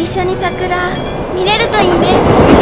一緒に桜見れるといいね。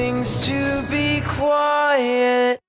things to be quiet.